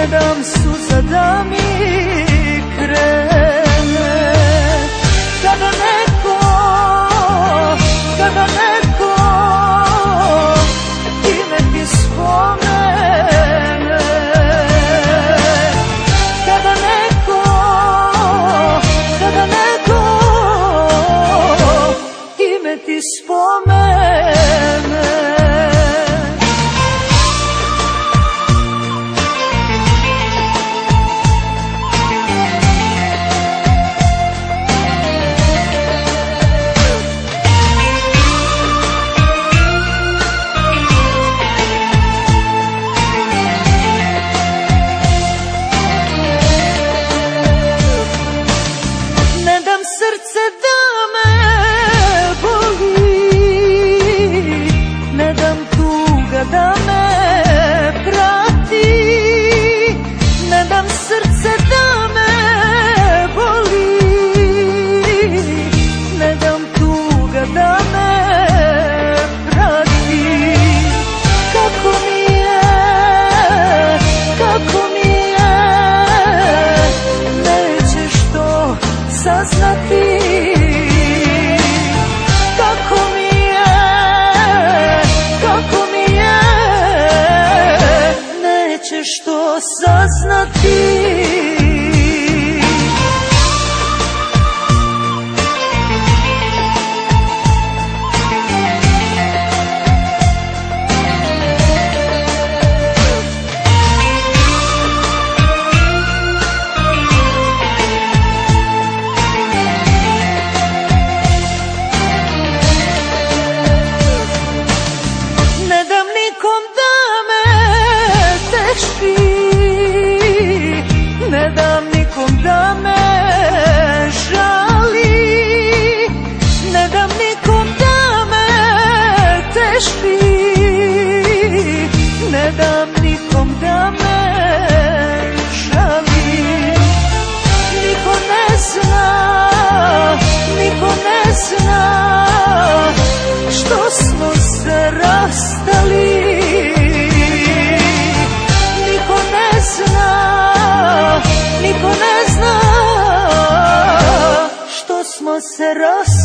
Ne dam suza da mi krene. Kada neko, kada neko ime ti spomene. Kada neko, kada neko ime ti spomene srce da me boli Ne dam рече, што ты? Da me teši Ne dam nikom da me žali. Niko ne zna, niko ne zna Što smo se rastali. Niko ne zna, niko ne zna Što smo se rastali